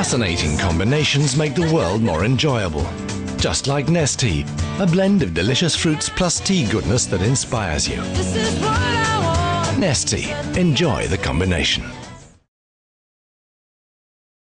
Fascinating combinations make the world more enjoyable. Just like Nestea, a blend of delicious fruits plus tea goodness that inspires you. Nestea, enjoy the combination.